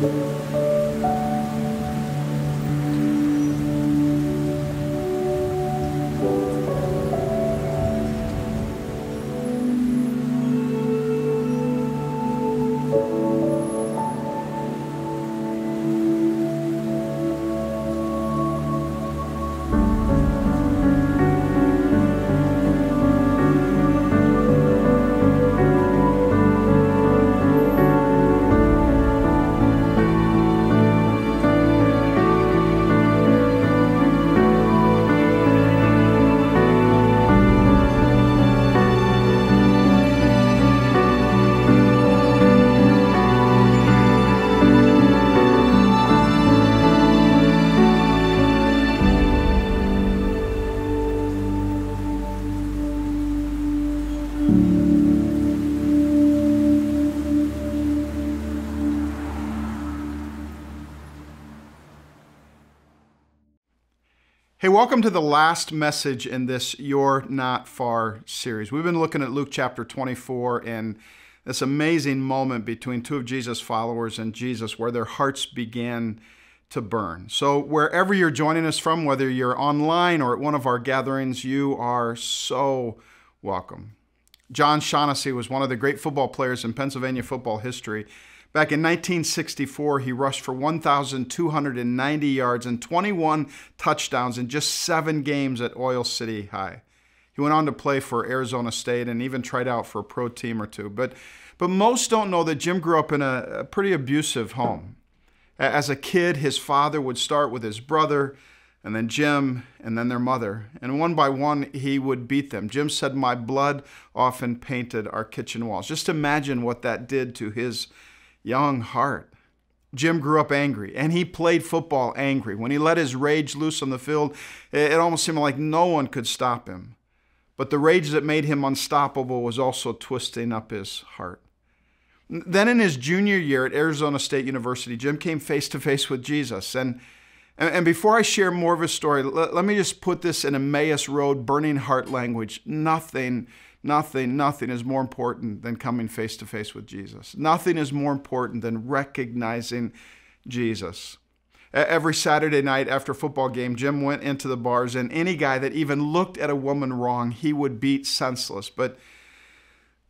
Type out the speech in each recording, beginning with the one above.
Música Hey, welcome to the last message in this You're Not Far series. We've been looking at Luke chapter 24 and this amazing moment between two of Jesus' followers and Jesus where their hearts began to burn. So, wherever you're joining us from, whether you're online or at one of our gatherings, you are so welcome. John Shaughnessy was one of the great football players in Pennsylvania football history. Back in 1964, he rushed for 1,290 yards and 21 touchdowns in just seven games at Oil City High. He went on to play for Arizona State and even tried out for a pro team or two. But, but most don't know that Jim grew up in a, a pretty abusive home. As a kid, his father would start with his brother, and then Jim, and then their mother. And one by one, he would beat them. Jim said, My blood often painted our kitchen walls. Just imagine what that did to his young heart. Jim grew up angry and he played football angry. When he let his rage loose on the field, it almost seemed like no one could stop him. But the rage that made him unstoppable was also twisting up his heart. Then in his junior year at Arizona State University, Jim came face to face with Jesus. And, and before I share more of his story, let, let me just put this in Emmaus Road burning heart language. Nothing Nothing, nothing is more important than coming face to face with Jesus. Nothing is more important than recognizing Jesus. Every Saturday night after football game, Jim went into the bars, and any guy that even looked at a woman wrong, he would beat senseless. But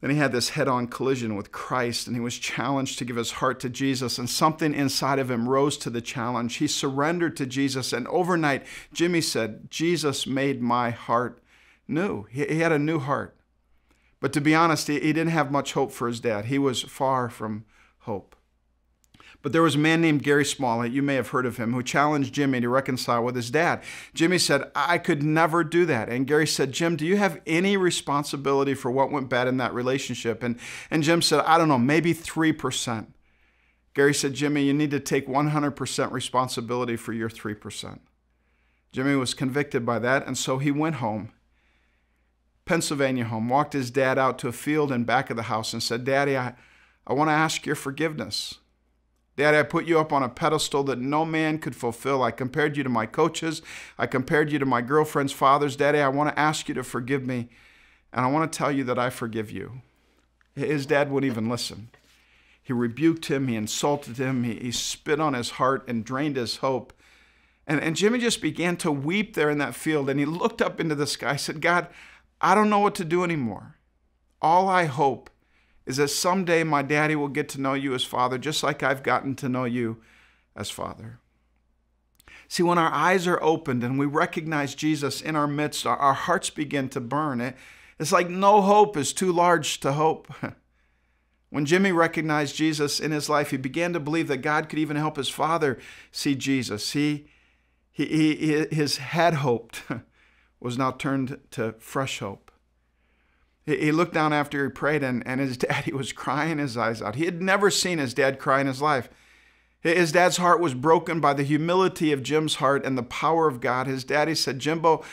then he had this head on collision with Christ, and he was challenged to give his heart to Jesus, and something inside of him rose to the challenge. He surrendered to Jesus, and overnight, Jimmy said, Jesus made my heart new. He had a new heart. But to be honest, he, didn't have much hope for his dad. He was far from hope. But there was a man named Gary Smalley, you may have heard of him, who challenged Jimmy to reconcile with his dad. Jimmy said, I could never do that. And Gary said, Jim, do you have any responsibility for what went bad in that relationship? And, and Jim said, I don't know, maybe 3%. Gary said, Jimmy, you need to take 100% responsibility for your 3%. Jimmy was convicted by that, and so he went home Pennsylvania home, walked his dad out to a field in back of the house and said, Daddy, I, I want to ask your forgiveness. Daddy, I put you up on a pedestal that no man could fulfill. I compared you to my coaches. I compared you to my girlfriend's fathers. Daddy, I want to ask you to forgive me. And I want to tell you that I forgive you. His dad wouldn't even listen. He rebuked him, he insulted him, he, he spit on his heart and drained his hope. And, and Jimmy just began to weep there in that field. And he looked up into the sky, said, God, I don't know what to do anymore. All I hope is that someday my daddy will get to know you as father, just like I've gotten to know you as father. See, when our eyes are opened and we recognize Jesus in our midst, our, hearts begin to burn. It, it's like no hope is too large to hope. when Jimmy recognized Jesus in his life, he began to believe that God could even help his father see Jesus. He, he, he his head hoped. was now turned to fresh hope. He looked down after he prayed, and, and his daddy was crying his eyes out. He had never seen his dad cry in his life. His dad's heart was broken by the humility of Jim's heart and the power of God. His daddy said, Jimbo,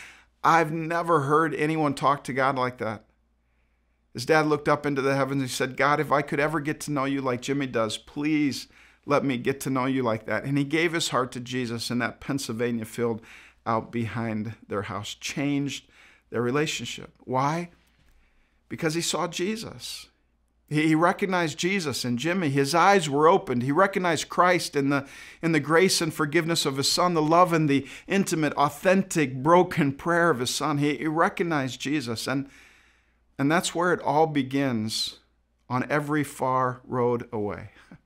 I've never heard anyone talk to God like that. His dad looked up into the heavens and said, God, if I could ever get to know you like Jimmy does, please let me get to know you like that. And he gave his heart to Jesus in that Pennsylvania field out behind their house, changed their relationship. Why? Because he saw Jesus. He recognized Jesus and Jimmy. His eyes were opened. He recognized Christ in the, in the grace and forgiveness of his son, the love and the intimate, authentic, broken prayer of his son. He, he recognized Jesus. And, and that's where it all begins on every far road away.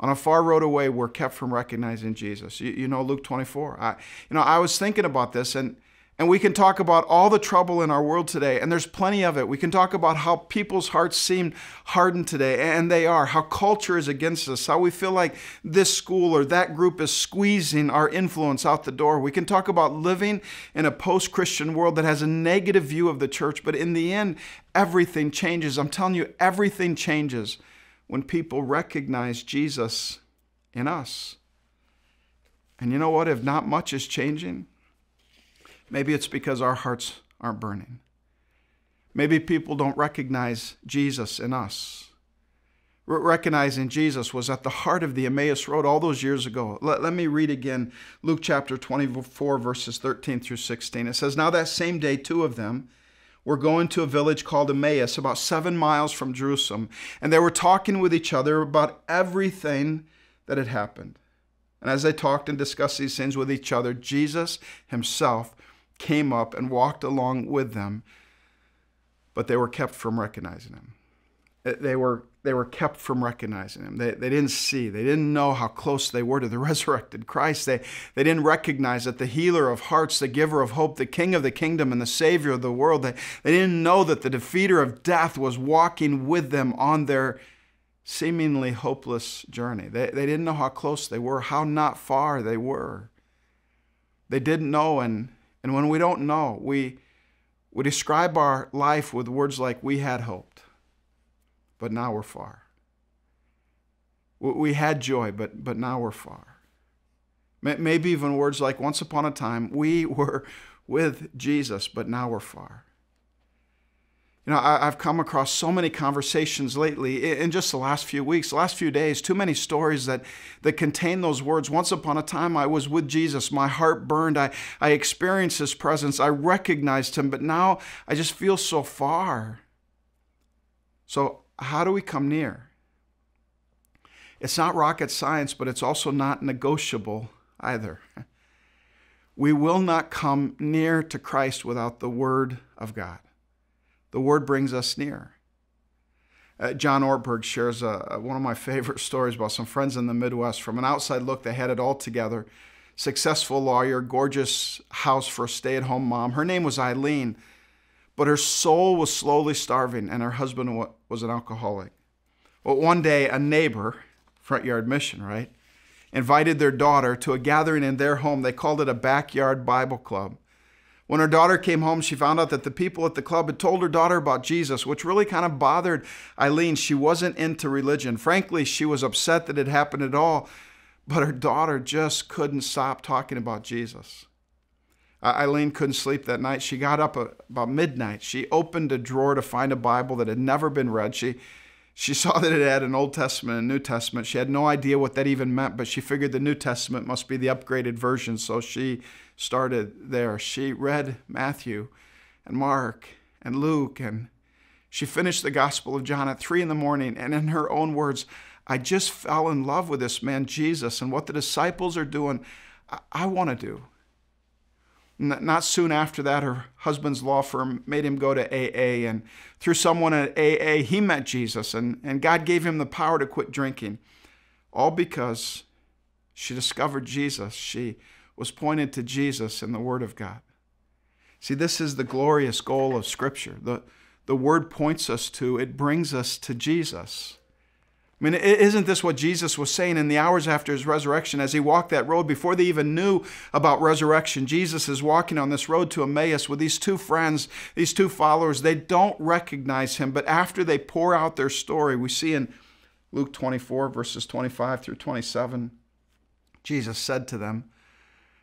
on a far road away, we're kept from recognizing Jesus. You, you know, Luke 24. I, you know, I was thinking about this and and we can talk about all the trouble in our world today, and there's plenty of it. We can talk about how people's hearts seem hardened today, and they are, how culture is against us, how we feel like this school or that group is squeezing our influence out the door. We can talk about living in a post Christian world that has a negative view of the church, but in the end, everything changes. I'm telling you, everything changes when people recognize Jesus in us. And you know what? If not much is changing, Maybe it's because our hearts aren't burning. Maybe people don't recognize Jesus in us. Recognizing Jesus was at the heart of the Emmaus Road all those years ago. Let, let me read again Luke chapter 24, verses 13 through 16. It says, Now that same day, two of them were going to a village called Emmaus, about seven miles from Jerusalem, and they were talking with each other about everything that had happened. And as they talked and discussed these things with each other, Jesus himself came up and walked along with them, but they were kept from recognizing him. Uh, they were, they were kept from recognizing him. They, they didn't see, they didn't know how close they were to the resurrected Christ. They, they didn't recognize that the healer of hearts, the giver of hope, the king of the kingdom, and the savior of the world, they, they didn't know that the defeater of death was walking with them on their seemingly hopeless journey. They, they didn't know how close they were, how not far they were. They didn't know, and and when we don't know, we, we describe our life with words like, we had hoped, but now we're far. We had joy, but, but now we're far. Maybe even words like, once upon a time, we were with Jesus, but now we're far. You know, I, have come across so many conversations lately in just the last few weeks, last few days, too many stories that, that contain those words. Once upon a time, I was with Jesus. My heart burned. I, I experienced his presence. I recognized him, but now I just feel so far. So, how do we come near? It's not rocket science, but it's also not negotiable either. We will not come near to Christ without the Word of God. The word brings us near. Uh, John Ortberg shares a, one of my favorite stories about some friends in the Midwest. From an outside look, they had it all together. Successful lawyer, gorgeous house for a stay at home mom. Her name was Eileen, but her soul was slowly starving, and her husband was an alcoholic. Well, one day, a neighbor, front yard mission, right, invited their daughter to a gathering in their home. They called it a backyard Bible club. When her daughter came home, she found out that the people at the club had told her daughter about Jesus, which really kind of bothered Eileen. She wasn't into religion. Frankly, she was upset that it happened at all, but her daughter just couldn't stop talking about Jesus. Uh, Eileen couldn't sleep that night. She got up uh, about midnight. She opened a drawer to find a Bible that had never been read. She she saw that it had an Old Testament and New Testament. She had no idea what that even meant, but she figured the New Testament must be the upgraded version, so she started there. She read Matthew and Mark and Luke, and she finished the Gospel of John at three in the morning. And in her own words, I just fell in love with this man, Jesus, and what the disciples are doing, I, I want to do. Not soon after that, her husband's law firm made him go to AA. And through someone at AA, he met Jesus, and, and God gave him the power to quit drinking. All because she discovered Jesus. She was pointed to Jesus and the Word of God. See, this is the glorious goal of Scripture. The, the Word points us to, it brings us to Jesus. I mean, isn't this what Jesus was saying in the hours after his resurrection as he walked that road before they even knew about resurrection? Jesus is walking on this road to Emmaus with these two friends, these two followers. They don't recognize him, but after they pour out their story, we see in Luke 24, verses 25 through 27, Jesus said to them,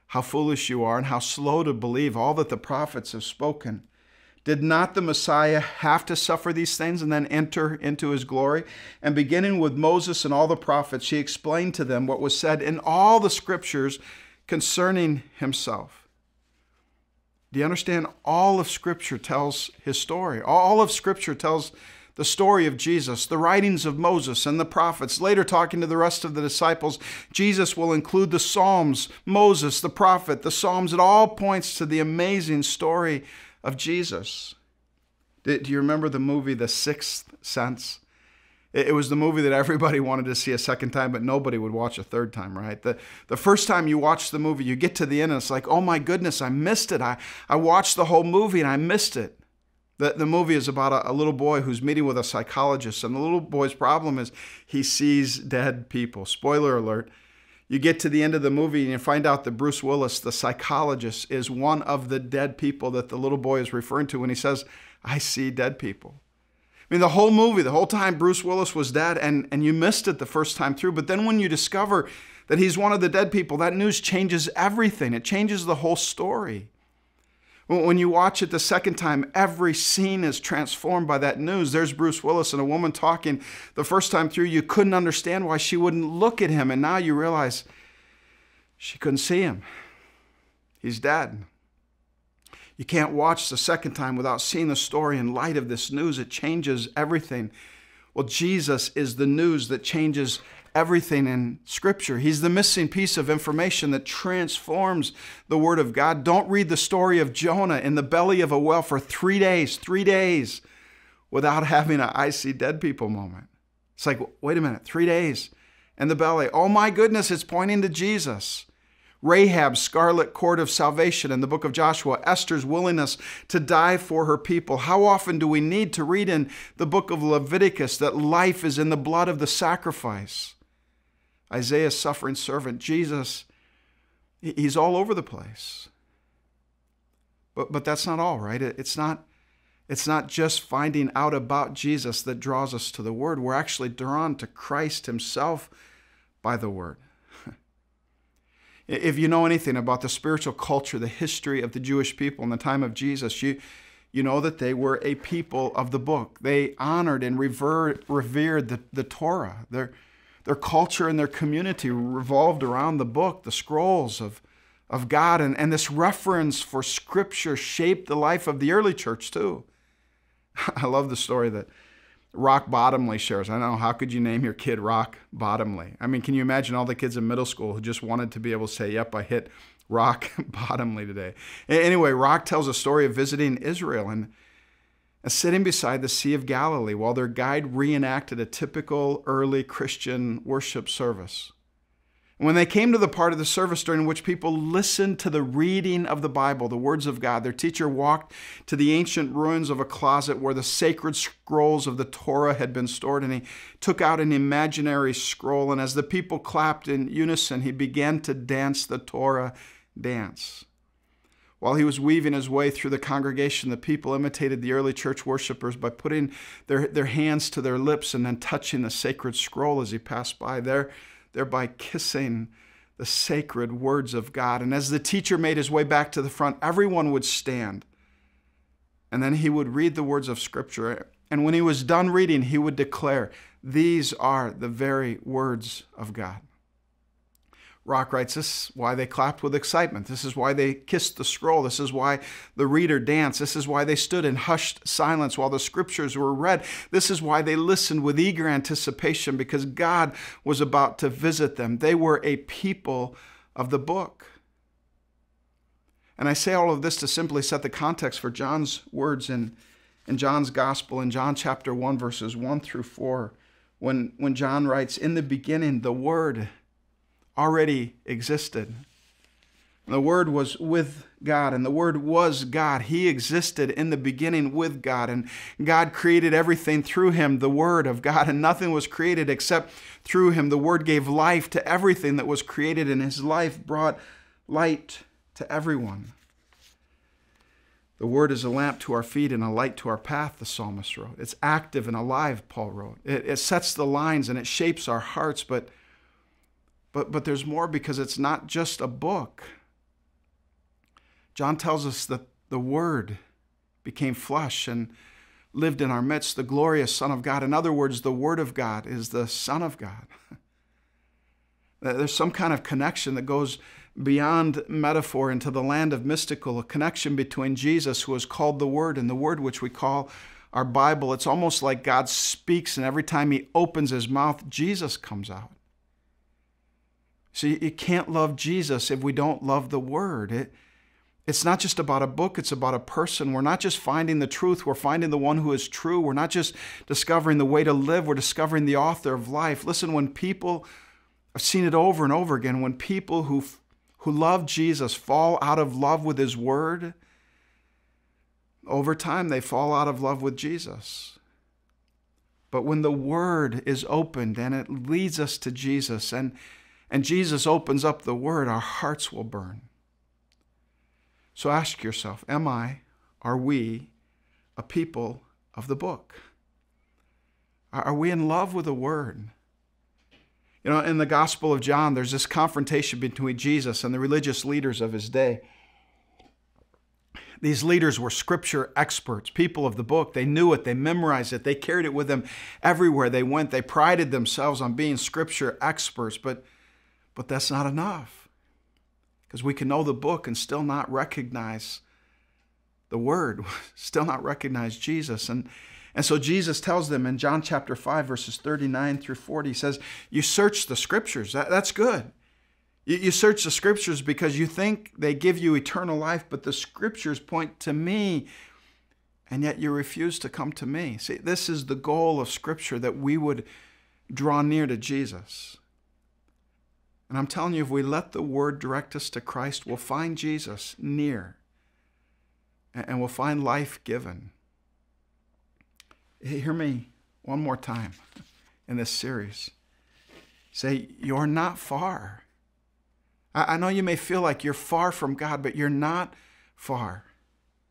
How foolish you are, and how slow to believe all that the prophets have spoken. Did not the Messiah have to suffer these things and then enter into his glory? And beginning with Moses and all the prophets, he explained to them what was said in all the scriptures concerning himself. Do you understand? All of Scripture tells his story. All of Scripture tells the story of Jesus, the writings of Moses and the prophets. Later, talking to the rest of the disciples, Jesus will include the Psalms, Moses, the prophet, the Psalms. It all points to the amazing story of Jesus. Do you remember the movie The Sixth Sense? It was the movie that everybody wanted to see a second time, but nobody would watch a third time, right? The, the first time you watch the movie, you get to the end and it's like, oh my goodness, I missed it. I, I watched the whole movie and I missed it. The, the movie is about a, a little boy who's meeting with a psychologist, and the little boy's problem is he sees dead people. Spoiler alert. You get to the end of the movie and you find out that Bruce Willis, the psychologist, is one of the dead people that the little boy is referring to when he says, I see dead people. I mean, the whole movie, the whole time Bruce Willis was dead, and, and you missed it the first time through. But then when you discover that he's one of the dead people, that news changes everything. It changes the whole story. When you watch it the second time, every scene is transformed by that news. There's Bruce Willis and a woman talking. The first time through, you couldn't understand why she wouldn't look at him. And now you realize she couldn't see him. He's dead. You can't watch the second time without seeing the story in light of this news. It changes everything. Well, Jesus is the news that changes everything in Scripture. He's the missing piece of information that transforms the Word of God. Don't read the story of Jonah in the belly of a well for three days, three days, without having an I see dead people moment. It's like, wait a minute, three days in the belly. Oh my goodness, it's pointing to Jesus. Rahab's scarlet cord of salvation in the book of Joshua, Esther's willingness to die for her people. How often do we need to read in the book of Leviticus that life is in the blood of the sacrifice? Isaiah's suffering servant, Jesus, he's all over the place. But, but that's not all, right? It's not, it's not just finding out about Jesus that draws us to the Word. We're actually drawn to Christ Himself by the Word. if you know anything about the spiritual culture, the history of the Jewish people in the time of Jesus, you, you know that they were a people of the book. They honored and revered, revered the, the Torah. They're, their culture and their community revolved around the book, the scrolls of, of God. And, and this reference for Scripture shaped the life of the early church too. I love the story that Rock Bottomley shares. I don't know, how could you name your kid Rock Bottomley? I mean, can you imagine all the kids in middle school who just wanted to be able to say, Yep, I hit Rock Bottomley today? Anyway, Rock tells a story of visiting Israel and sitting beside the Sea of Galilee while their guide reenacted a typical early Christian worship service. When they came to the part of the service during which people listened to the reading of the Bible, the words of God, their teacher walked to the ancient ruins of a closet where the sacred scrolls of the Torah had been stored, and he took out an imaginary scroll. And as the people clapped in unison, he began to dance the Torah dance. While he was weaving his way through the congregation, the people imitated the early church worshippers by putting their, their hands to their lips and then touching the sacred scroll as he passed by, there, thereby kissing the sacred words of God. And as the teacher made his way back to the front, everyone would stand. And then he would read the words of Scripture. And when he was done reading, he would declare, These are the very words of God. Rock writes, This is why they clapped with excitement. This is why they kissed the scroll. This is why the reader danced. This is why they stood in hushed silence while the scriptures were read. This is why they listened with eager anticipation because God was about to visit them. They were a people of the book. And I say all of this to simply set the context for John's words in, in John's gospel in John chapter 1, verses 1 through 4, when, when John writes, In the beginning, the Word already existed. The Word was with God, and the Word was God. He existed in the beginning with God, and God created everything through Him, the Word of God, and nothing was created except through Him. The Word gave life to everything that was created, and His life brought light to everyone. The Word is a lamp to our feet and a light to our path, the psalmist wrote. It's active and alive, Paul wrote. It, it sets the lines and it shapes our hearts, but but, but there's more because it's not just a book. John tells us that the Word became flesh and lived in our midst, the glorious Son of God. In other words, the Word of God is the Son of God. There's some kind of connection that goes beyond metaphor into the land of mystical, a connection between Jesus, who is called the Word, and the Word which we call our Bible, it's almost like God speaks, and every time He opens His mouth, Jesus comes out. See, you can't love Jesus if we don't love the Word. It, it's not just about a book, it's about a person. We're not just finding the truth, we're finding the one who is true. We're not just discovering the way to live, we're discovering the author of life. Listen, when people, I've seen it over and over again, when people who, who love Jesus fall out of love with his word, over time they fall out of love with Jesus. But when the word is opened and it leads us to Jesus and, and Jesus opens up the word, our hearts will burn. So ask yourself Am I, are we, a people of the book? Are we in love with the Word? You know, in the Gospel of John, there's this confrontation between Jesus and the religious leaders of his day. These leaders were scripture experts, people of the book. They knew it, they memorized it, they carried it with them everywhere they went. They prided themselves on being scripture experts, but, but that's not enough. Because we can know the book and still not recognize the word, still not recognize Jesus. And, and so Jesus tells them in John chapter 5, verses 39 through 40, he says, You search the scriptures. That, that's good. You, you search the scriptures because you think they give you eternal life, but the scriptures point to me, and yet you refuse to come to me. See, this is the goal of scripture that we would draw near to Jesus. And I'm telling you, if we let the Word direct us to Christ, we'll find Jesus near and we'll find life given. Hear me one more time in this series. Say, You're not far. I know you may feel like you're far from God, but you're not far.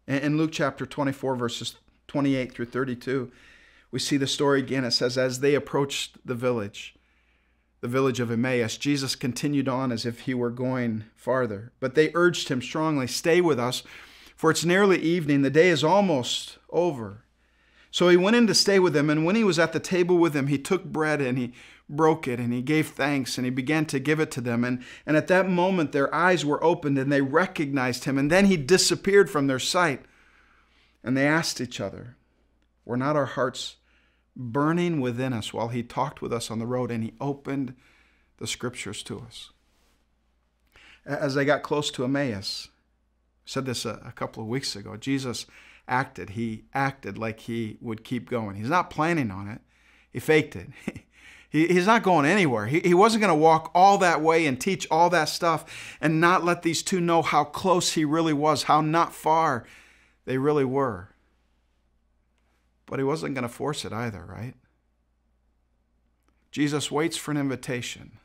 In Luke chapter 24, verses 28 through 32, we see the story again. It says, As they approached the village, the village of Emmaus, Jesus continued on as if he were going farther. But they urged him strongly, Stay with us, for it's nearly evening. The day is almost over. So he went in to stay with them, and when he was at the table with them, he took bread and he broke it and he gave thanks and he began to give it to them. And, and at that moment, their eyes were opened and they recognized him. And then he disappeared from their sight. And they asked each other, Were not our hearts burning within us while he talked with us on the road and he opened the scriptures to us. As they got close to Emmaus, said this a, a couple of weeks ago, Jesus acted. He acted like he would keep going. He's not planning on it. He faked it. He, he's not going anywhere. He, he wasn't going to walk all that way and teach all that stuff and not let these two know how close he really was, how not far they really were. But he wasn't going to force it either, right? Jesus waits for an invitation.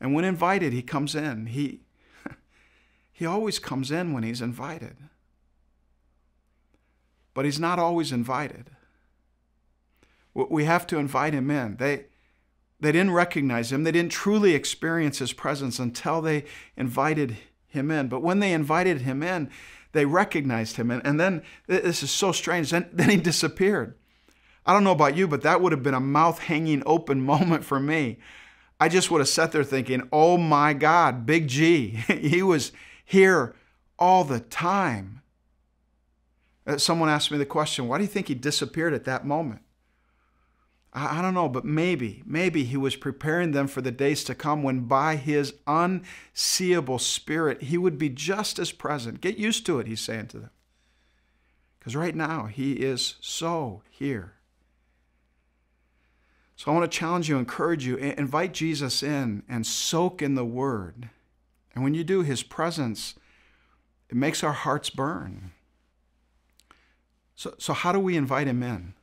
And when invited, he comes in. He, he always comes in when he's invited. But he's not always invited. We have to invite him in. They, they didn't recognize him, they didn't truly experience his presence until they invited him in. But when they invited him in, they recognized him. And, and then, this is so strange, then, then he disappeared. I don't know about you, but that would have been a mouth hanging open moment for me. I just would have sat there thinking, oh my God, Big G, he was here all the time. Uh, someone asked me the question, why do you think he disappeared at that moment? I, I don't know, but maybe, maybe he was preparing them for the days to come when by his unseeable spirit he would be just as present. Get used to it, he's saying to them. Because right now he is so here. So I want to challenge you, encourage you, invite Jesus in and soak in the word. And when you do, his presence, it makes our hearts burn. So, so how do we invite him in?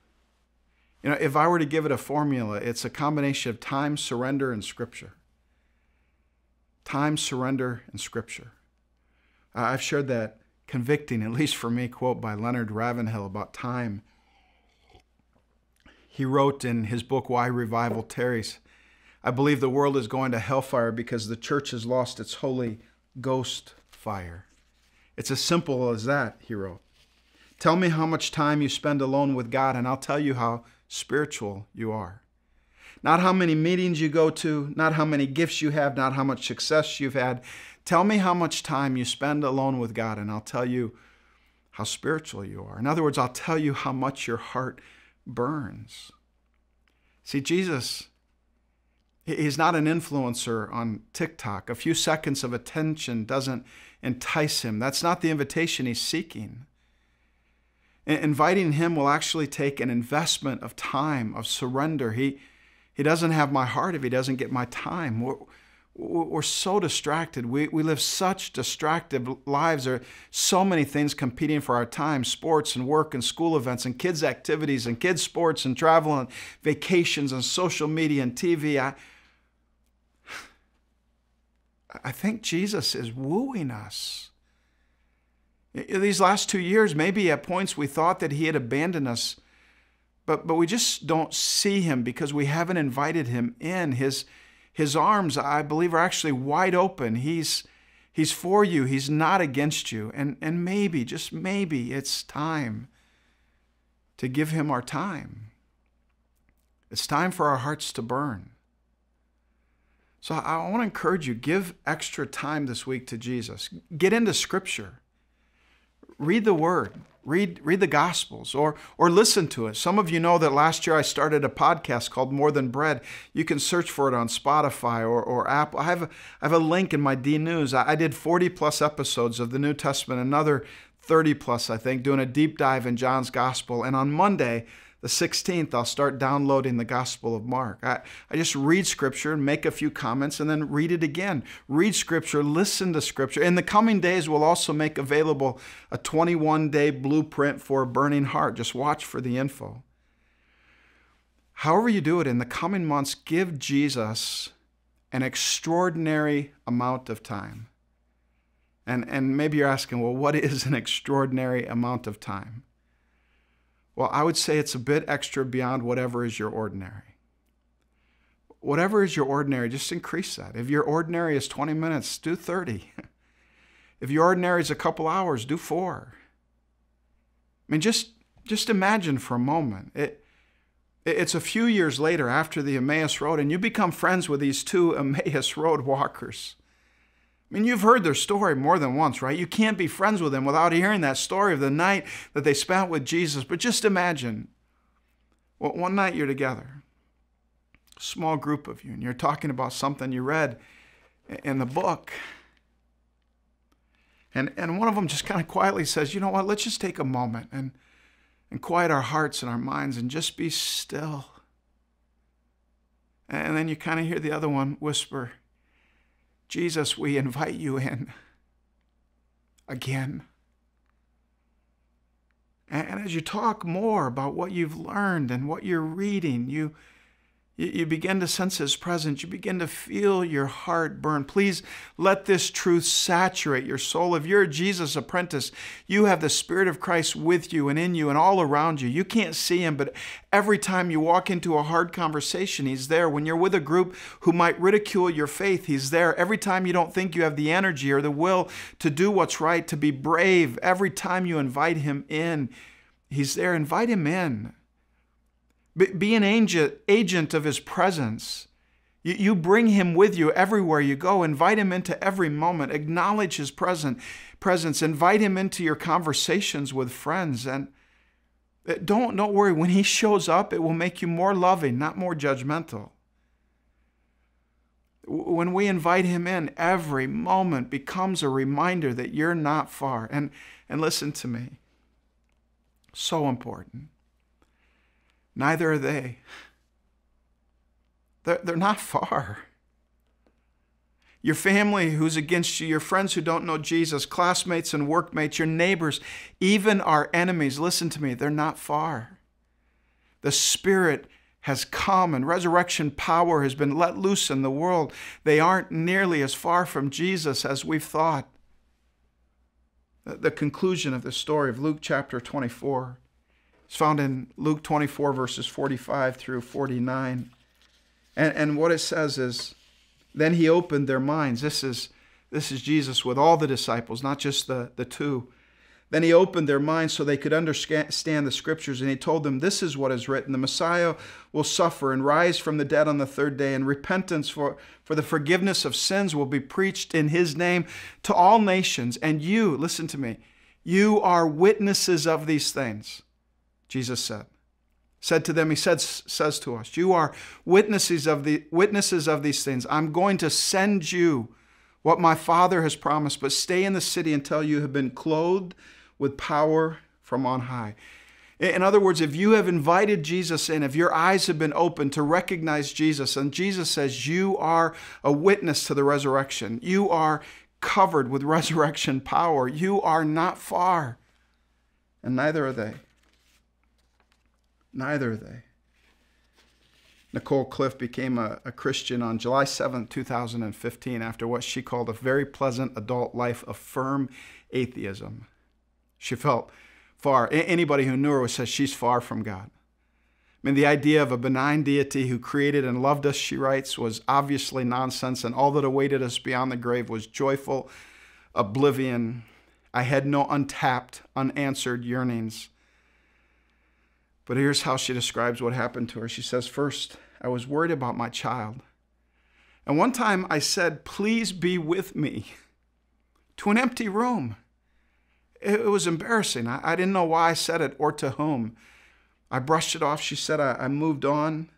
You know, if I were to give it a formula, it's a combination of time, surrender, and scripture. Time, surrender, and scripture. I've shared that convicting, at least for me, quote by Leonard Ravenhill about time. He wrote in his book, Why Revival Tarries, I believe the world is going to hellfire because the church has lost its Holy Ghost fire. It's as simple as that, he wrote. Tell me how much time you spend alone with God, and I'll tell you how spiritual you are. Not how many meetings you go to, not how many gifts you have, not how much success you've had. Tell me how much time you spend alone with God, and I'll tell you how spiritual you are. In other words, I'll tell you how much your heart burns. See, Jesus, he's not an influencer on TikTok. A few seconds of attention doesn't entice him. That's not the invitation he's seeking. Inviting him will actually take an investment of time, of surrender. He, he doesn't have my heart if he doesn't get my time. We're, we're so distracted. We, we live such distracted lives. There are so many things competing for our time sports and work and school events and kids' activities and kids' sports and travel and vacations and social media and TV. I, I think Jesus is wooing us. These last two years, maybe at points we thought that he had abandoned us, but, but we just don't see him because we haven't invited him in. His, his arms, I believe, are actually wide open. He's, he's for you, he's not against you. And, and maybe, just maybe, it's time to give him our time. It's time for our hearts to burn. So I want to encourage you give extra time this week to Jesus. Get into Scripture read the word read read the gospels or or listen to it. Some of you know that last year i started a podcast called more than bread. You can search for it on spotify or, or apple. I have a, I have a link in my d news. I, I did 40 plus episodes of the new testament another 30 plus i think doing a deep dive in john's gospel. And on monday the 16th, I'll start downloading the Gospel of Mark. I, I just read Scripture and make a few comments and then read it again. Read Scripture, listen to Scripture. In the coming days, we'll also make available a 21 day blueprint for a burning heart. Just watch for the info. However, you do it in the coming months, give Jesus an extraordinary amount of time. And, and maybe you're asking, well, what is an extraordinary amount of time? Well, I would say it's a bit extra beyond whatever is your ordinary. Whatever is your ordinary, just increase that. If your ordinary is 20 minutes, do 30. If your ordinary is a couple hours, do four. I mean, just, just imagine for a moment. It, it's a few years later after the Emmaus Road, and you become friends with these two Emmaus Road walkers. I mean, you've heard their story more than once, right? You can't be friends with them without hearing that story of the night that they spent with Jesus. But just imagine well, one night you're together, a small group of you, and you're talking about something you read in the book. And, and one of them just kind of quietly says, You know what? Let's just take a moment and, and quiet our hearts and our minds and just be still. And then you kind of hear the other one whisper, Jesus, we invite you in again. And as you talk more about what you've learned and what you're reading, you you begin to sense His presence. You begin to feel your heart burn. Please let this truth saturate your soul. If you're a Jesus apprentice, you have the Spirit of Christ with you and in you and all around you. You can't see Him, but every time you walk into a hard conversation, He's there. When you're with a group who might ridicule your faith, He's there. Every time you don't think you have the energy or the will to do what's right, to be brave, every time you invite Him in, He's there. Invite Him in. Be an agent of His presence. You bring Him with you everywhere you go. Invite Him into every moment. Acknowledge His present presence. Invite Him into your conversations with friends. And uh, don't, don't worry, when He shows up, it will make you more loving, not more judgmental. When we invite Him in, every moment becomes a reminder that you're not far. And, and listen to me, so important Neither are they. They're, they're not far. Your family who's against you, your friends who don't know Jesus, classmates and workmates, your neighbors, even our enemies, listen to me, they're not far. The Spirit has come and resurrection power has been let loose in the world. They aren't nearly as far from Jesus as we've thought. The conclusion of the story of Luke chapter 24 it's found in Luke 24, verses 45 through 49. And, and what it says is, then he opened their minds. This is, this is Jesus with all the disciples, not just the, the two. Then he opened their minds so they could understand the scriptures, and he told them, This is what is written The Messiah will suffer and rise from the dead on the third day, and repentance for, for the forgiveness of sins will be preached in his name to all nations. And you, listen to me, You are witnesses of these things, Jesus said. Said to them, he said, says to us, You are witnesses of the witnesses of these things. I'm going to send you what my Father has promised, but stay in the city until you have been clothed with power from on high. In other words, if you have invited Jesus in, if your eyes have been opened to recognize Jesus, and Jesus says you are a witness to the resurrection, you are covered with resurrection power, you are not far. And neither are they. Neither are they. Nicole Cliffe became a, a, Christian on July 7, 2015, after what she called a very pleasant adult life of firm atheism. She felt far. Anybody who knew her says she's far from God. I mean, the idea of a benign deity who created and loved us, she writes, was obviously nonsense, and all that awaited us beyond the grave was joyful oblivion. I had no untapped, unanswered yearnings. But here's how she describes what happened to her. She says, First, I was worried about my child. And one time I said, Please be with me to an empty room. It was embarrassing. I didn't know why I said it or to whom. I brushed it off. She said, I, moved on.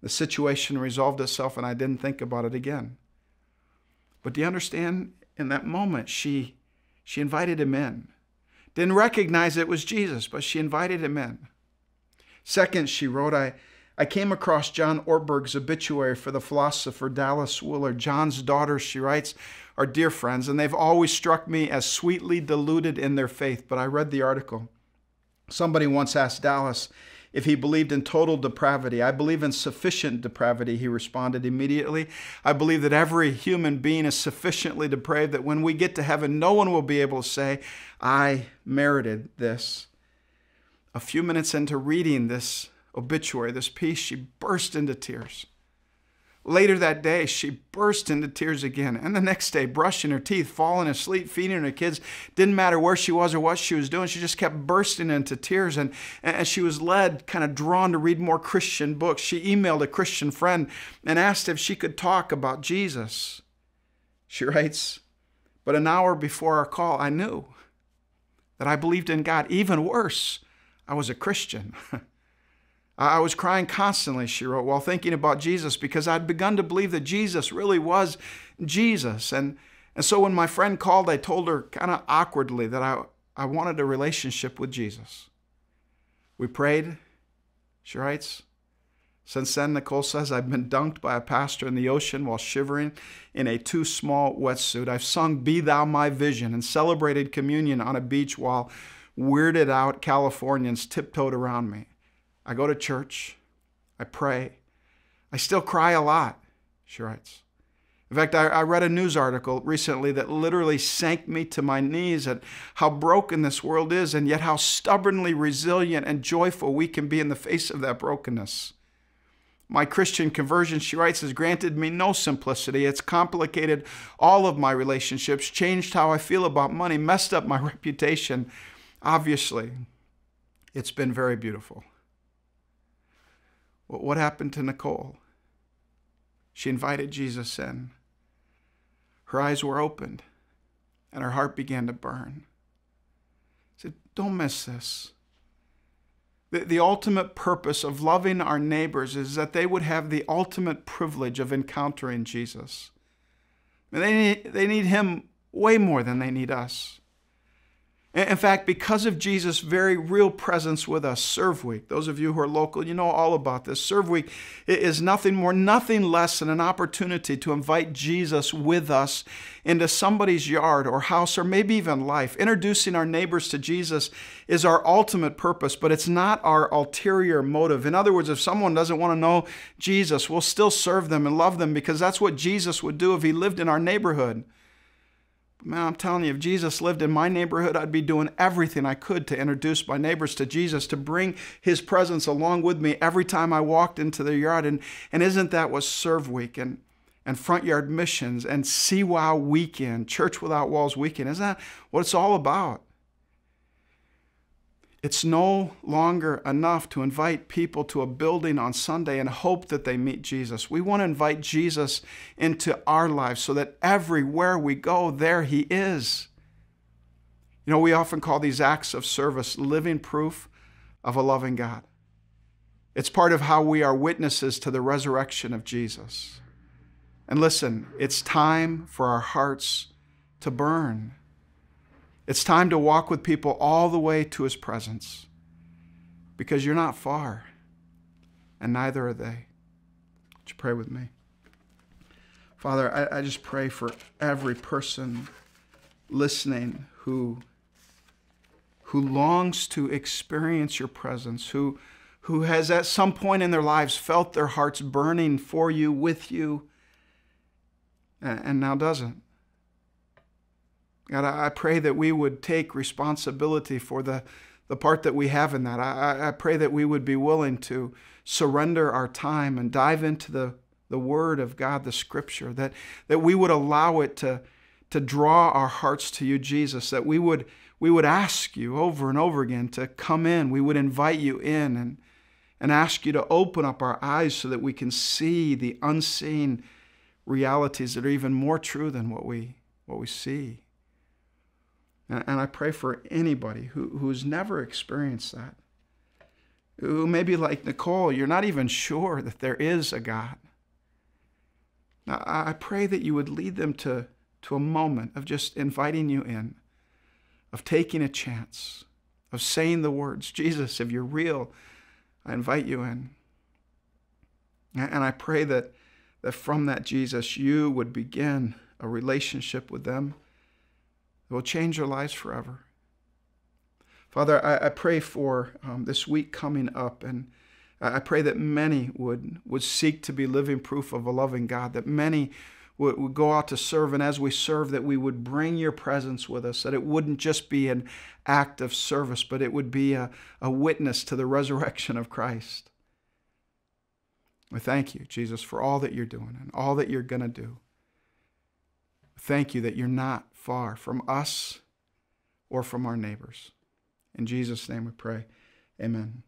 The situation resolved itself and I didn't think about it again. But do you understand? In that moment, she, she invited him in. Didn't recognize it was Jesus, but she invited him in. Second, she wrote, I, I came across John Ortberg's obituary for the philosopher Dallas Willard. John's daughters, she writes, are dear friends, and they've always struck me as sweetly deluded in their faith. But I read the article. Somebody once asked Dallas if he believed in total depravity. I believe in sufficient depravity, he responded immediately. I believe that every human being is sufficiently depraved that when we get to heaven, no one will be able to say, I merited this. A few minutes into reading this obituary, this piece, she burst into tears. Later that day, she burst into tears again. And the next day, brushing her teeth, falling asleep, feeding her kids. Didn't matter where she was or what she was doing. She just kept bursting into tears. And as she was led, kind of drawn to read more Christian books, she emailed a Christian friend and asked if she could talk about Jesus. She writes, But an hour before our call, I knew that I believed in God. Even worse, I was a Christian. I was crying constantly, she wrote, while thinking about Jesus because I'd begun to believe that Jesus really was Jesus. And, and so when my friend called, I told her kind of awkwardly that I, I wanted a relationship with Jesus. We prayed, she writes. Since then, Nicole says, I've been dunked by a pastor in the ocean while shivering in a too small wetsuit. I've sung Be Thou My Vision and celebrated communion on a beach while weirded out Californians tiptoed around me. I go to church. I pray. I still cry a lot, she writes. In fact, I, I, read a news article recently that literally sank me to my knees at how broken this world is and yet how stubbornly resilient and joyful we can be in the face of that brokenness. My Christian conversion, she writes, has granted me no simplicity. It's complicated all of my relationships, changed how I feel about money, messed up my reputation. Obviously, it's been very beautiful. What happened to Nicole? She invited Jesus in. Her eyes were opened and her heart began to burn. I said, Don't miss this. The, the ultimate purpose of loving our neighbors is that they would have the ultimate privilege of encountering Jesus. And they need, they need Him way more than they need us. In fact, because of Jesus' very real presence with us, Serve Week, those of you who are local, you know all about this. Serve Week is nothing more, nothing less than an opportunity to invite Jesus with us into somebody's yard or house or maybe even life. Introducing our neighbors to Jesus is our ultimate purpose, but it's not our ulterior motive. In other words, if someone doesn't want to know Jesus, we'll still serve them and love them because that's what Jesus would do if he lived in our neighborhood. Man, I'm telling you, if Jesus lived in my neighborhood, I'd be doing everything I could to introduce my neighbors to Jesus, to bring his presence along with me every time I walked into their yard. And, and isn't that what Serve Week and, and Front Yard Missions and CWOW Weekend, Church Without Walls Weekend, isn't that what it's all about? It's no longer enough to invite people to a building on Sunday and hope that they meet Jesus. We want to invite Jesus into our lives so that everywhere we go, there he is. You know, we often call these acts of service living proof of a loving God. It's part of how we are witnesses to the resurrection of Jesus. And listen, it's time for our hearts to burn. It's time to walk with people all the way to his presence because you're not far, and neither are they. Would you pray with me? Father, I, I just pray for every person listening who, who longs to experience your presence, who, who has at some point in their lives felt their hearts burning for you, with you, and, and now doesn't. God, I pray that we would take responsibility for the, the part that we have in that. I, I pray that we would be willing to surrender our time and dive into the, the Word of God, the Scripture, that, that we would allow it to, to draw our hearts to you, Jesus, that we would, we would ask you over and over again to come in. We would invite you in and, and ask you to open up our eyes so that we can see the unseen realities that are even more true than what we, what we see. And, I pray for anybody who, who's never experienced that, who maybe like Nicole, you're not even sure that there is a God. Now, I pray that you would lead them to, to a moment of just inviting you in, of taking a chance, of saying the words, Jesus, if you're real, I invite you in. And I pray that, that from that, Jesus, you would begin a relationship with them that will change their lives forever. Father, I, I pray for um, this week coming up, and I pray that many would, would seek to be living proof of a loving God, that many would, would go out to serve, and as we serve, that we would bring your presence with us, that it wouldn't just be an act of service, but it would be a, a witness to the resurrection of Christ. We thank you, Jesus, for all that you're doing and all that you're going to do. Thank you that you're not far from us or from our neighbors. In Jesus' name we pray. Amen.